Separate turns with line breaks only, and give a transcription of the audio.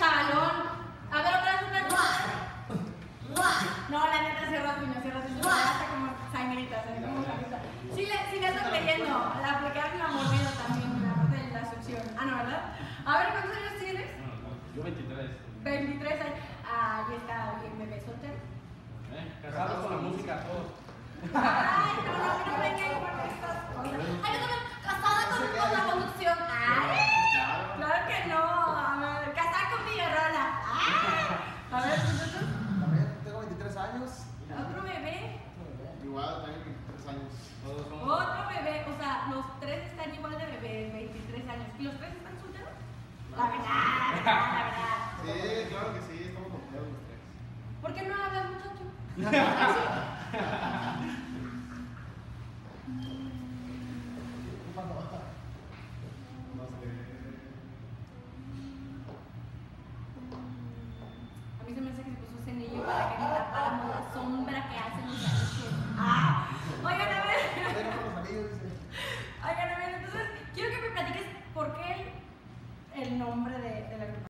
chalón. A ver, otra vez una No, la neta, cierra puño, cierra puño. Hasta como sangrita, se como sangrita. Sí, le, sí, le estoy creyendo. La aplicaron la mordida también, la parte de la succión. Ah, no, ¿verdad? A ver, ¿cuántos años tienes?
Yo 23.
23 años. Ahí está bien, bebé soltero.
¿Eh? Casados con la música, todos. Todos somos.
Otro bebé, o sea, los tres están igual de bebés, 23 años. ¿Y los tres están solteros?
La
verdad, la verdad, la verdad.
Sí, claro que sí, estamos confiados los tres.
¿Por qué no hablas, muchacho? No sé. A Oigan, a ver, entonces quiero que me platiques por qué el nombre de